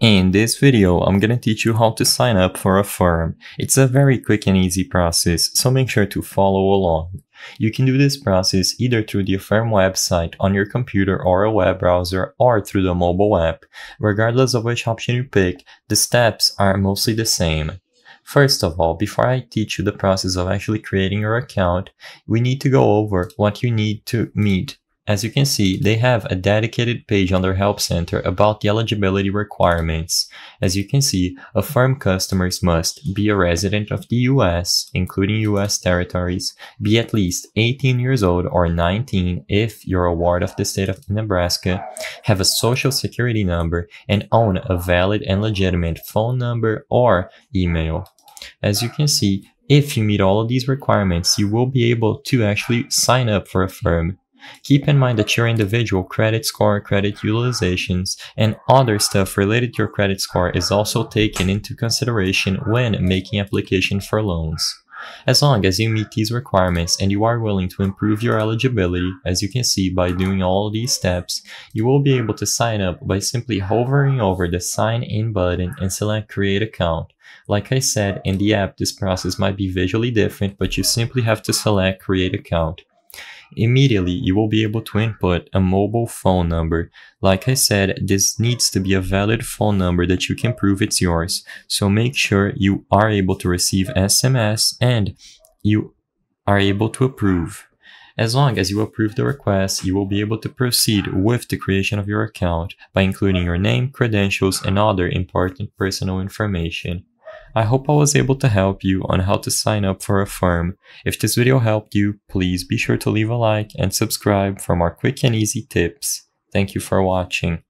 In this video, I'm gonna teach you how to sign up for Affirm. It's a very quick and easy process, so make sure to follow along. You can do this process either through the firm website on your computer or a web browser or through the mobile app. Regardless of which option you pick, the steps are mostly the same. First of all, before I teach you the process of actually creating your account, we need to go over what you need to meet as you can see, they have a dedicated page on their Help Center about the eligibility requirements. As you can see, Affirm customers must be a resident of the US, including US territories, be at least 18 years old or 19 if you're a ward of the state of Nebraska, have a social security number, and own a valid and legitimate phone number or email. As you can see, if you meet all of these requirements, you will be able to actually sign up for Affirm Keep in mind that your individual credit score, credit utilizations, and other stuff related to your credit score is also taken into consideration when making application for loans. As long as you meet these requirements and you are willing to improve your eligibility, as you can see by doing all these steps, you will be able to sign up by simply hovering over the sign in button and select create account. Like I said, in the app this process might be visually different, but you simply have to select create account. Immediately, you will be able to input a mobile phone number. Like I said, this needs to be a valid phone number that you can prove it's yours. So make sure you are able to receive SMS and you are able to approve. As long as you approve the request, you will be able to proceed with the creation of your account by including your name, credentials, and other important personal information. I hope I was able to help you on how to sign up for Affirm. If this video helped you, please be sure to leave a like and subscribe for more quick and easy tips. Thank you for watching.